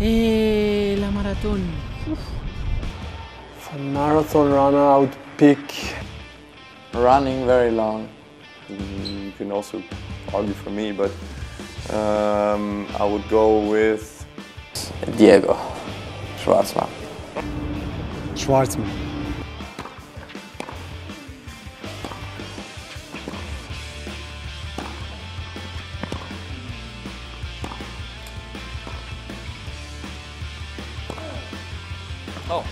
Eh, la maratón. For marathon runner, I would pick Running very long. Mm, You can also argue for me, but um, I would go with Diego Schwartzman. Schwarzman. Oh.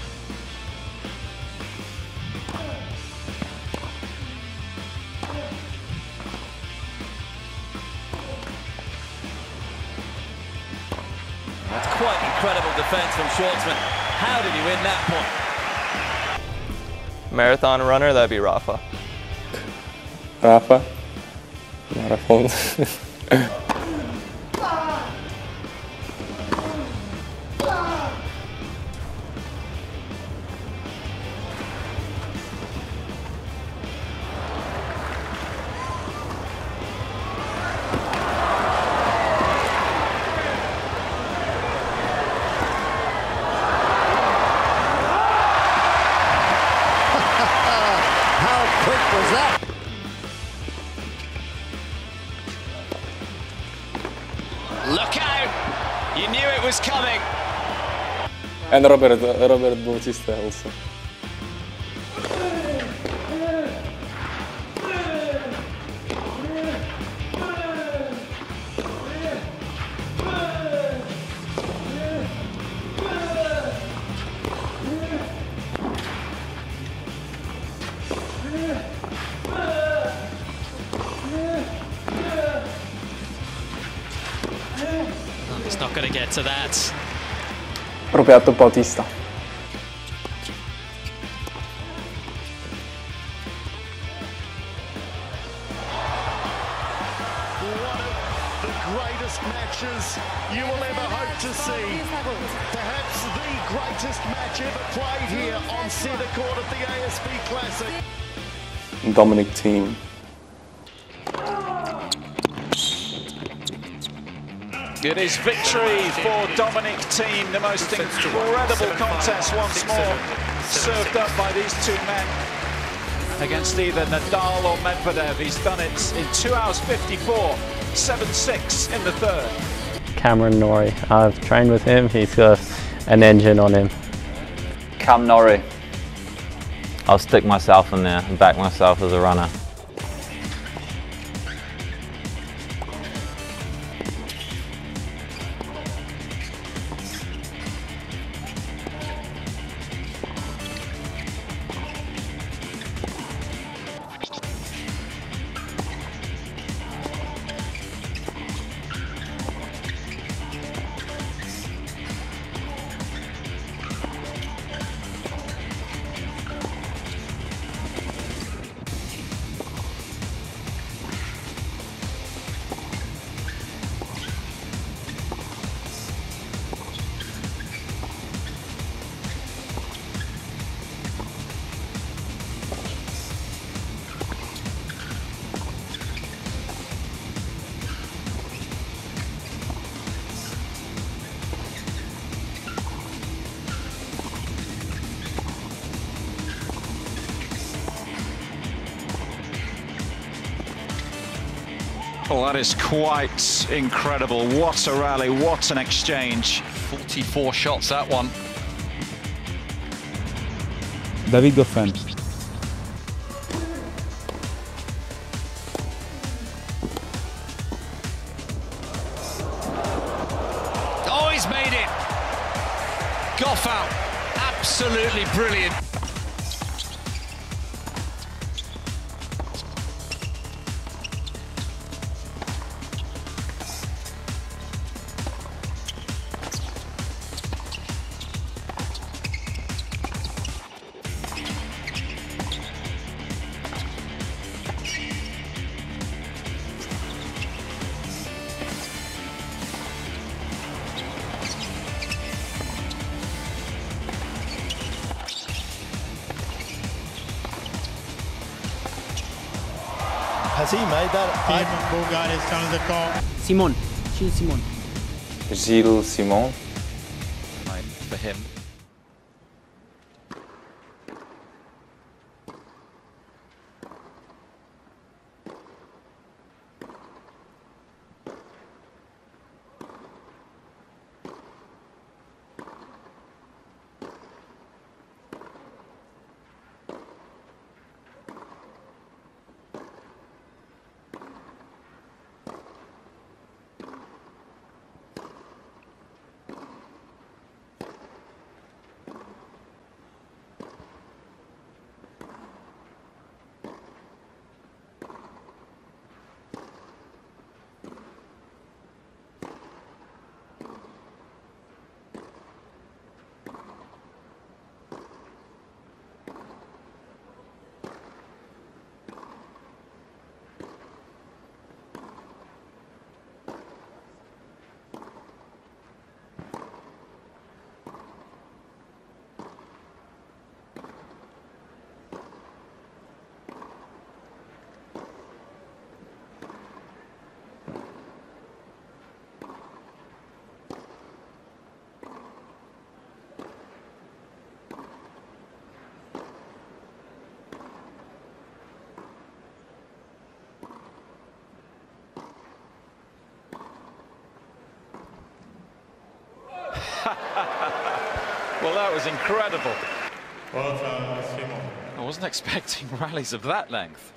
That's quite incredible defense from Schwartzman. How did he win that point? Marathon runner, that'd be Rafa. Rafa. Marathon. was coming. and Robert, Robert Bautista also. He's not going to get to that. Roberto Bautista. One of the greatest matches you will ever hope to see. Perhaps the greatest match ever played here on centre court at the ASB Classic. Dominic Thiem. It is victory for Dominic Thiem, the most incredible contest once more, served up by these two men against either Nadal or Medvedev. He's done it in 2 hours 54, 7-6 in the third. Cameron Norrie. I've trained with him. He's got an engine on him. Cam Norrie. I'll stick myself in there and back myself as a runner. Well, that is quite incredible. What a rally, what an exchange. 44 shots, that one. David Goffin. Oh, he's made it. Goff out. Absolutely brilliant. Has he made that? The call. Simon. Gilles Simon. Gilles Simon. For him. Well, that was incredible. I wasn't expecting rallies of that length.